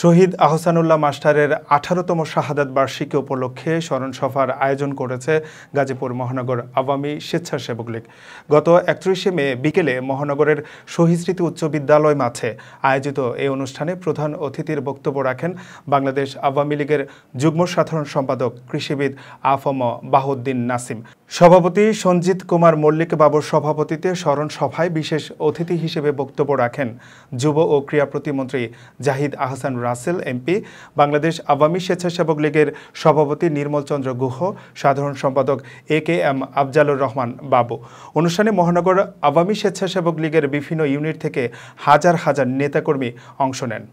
শহীদ আহসানুল্লাহ মাস্টারের আঠারোতম শাহাদাত বার্ষিকী উপলক্ষে স্মরণ সভার আয়োজন করেছে গাজীপুর মহানগর আওয়ামী স্বেচ্ছাসেবক লীগ। গত একত্রিশে মে বিকেলে মহানগরের শহীদ স্মৃতি উচ্চ বিদ্যালয় মাঠে আয়োজিত এই অনুষ্ঠানে প্রধান অতিথির বক্তব্য রাখেন বাংলাদেশ আওয়ামী লীগের যুগ্ম সাধারণ সম্পাদক কৃষিবিদ আফম বাহুদ্দিন নাসিম। সভাপতি সঞ্জিত কুমার মল্লিক বাবুর সভাপতিতে স্মরণ সভায় বিশেষ অতিথি হিসেবে বক্তব্য রাখেন যুব ও ক্রীড়া প্রতিমন্ত্রী জাহিদ আহসান রাসেল, এমপি, বাংলাদেশ আওয়ামী স্বেচ্ছাসেবক লীগের সভাপতি নির্মল চন্দ্র গুহ, সাধারণ সম্পাদক A K M Afzalur Rahman Babu. অনুষ্ঠানে মহানগর আওয়ামী স্বেচ্ছাসেবক লীগের বিভিন্ন ইউনিট থেকে হাজার হাজার নেতাকর্মী অংশ নেন।